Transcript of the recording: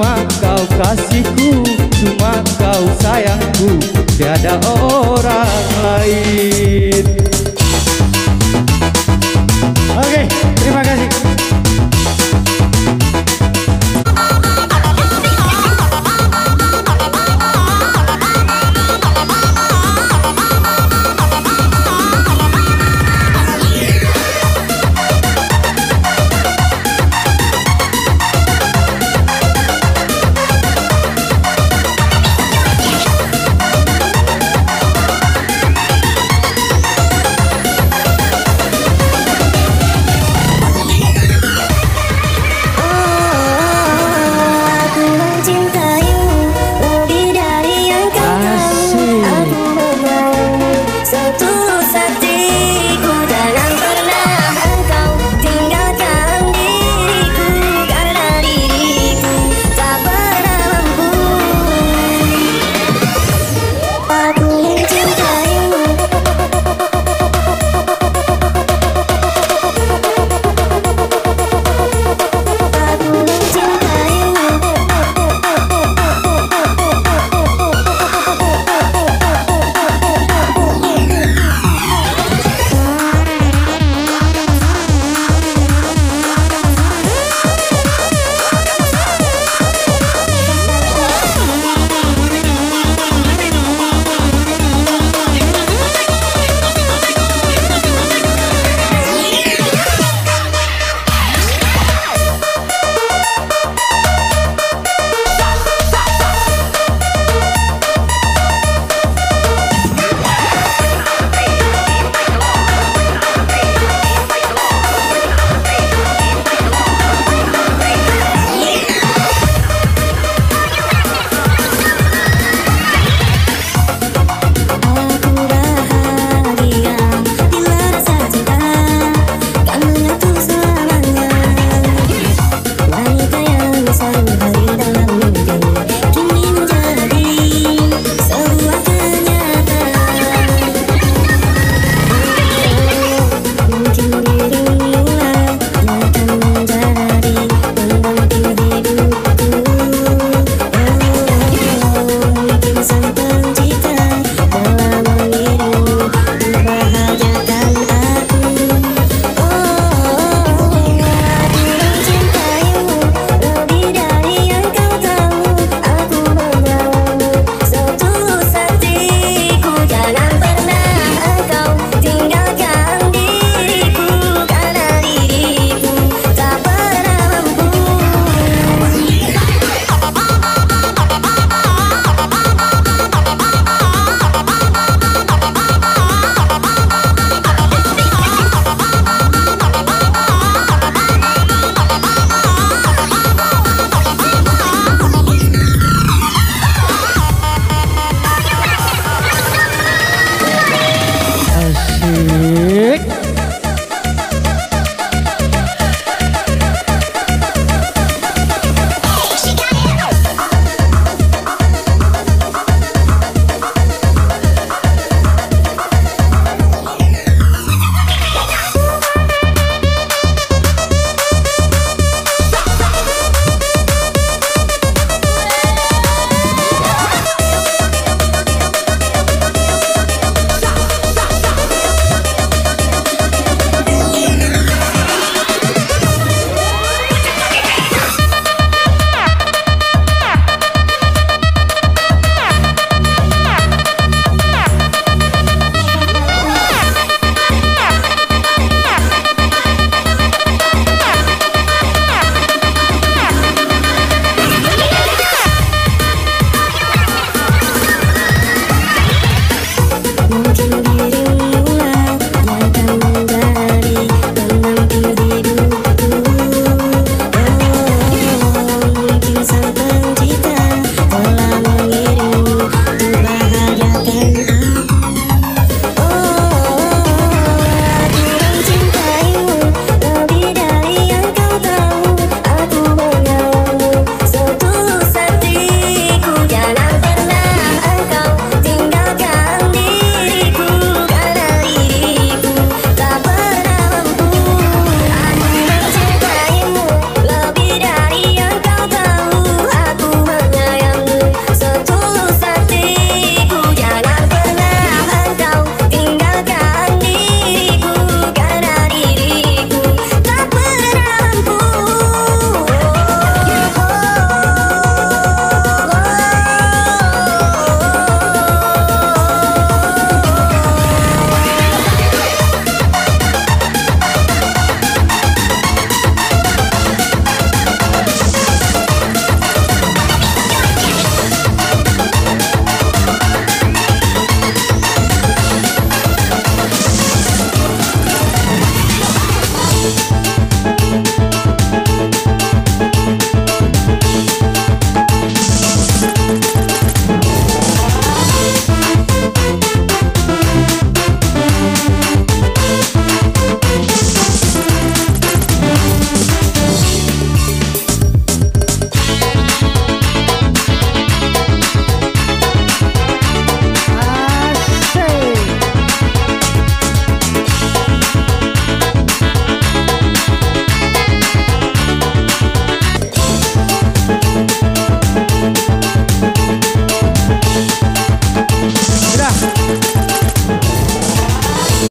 Cuma kau kasihku Cuma kau sayangku Tiada orang lain.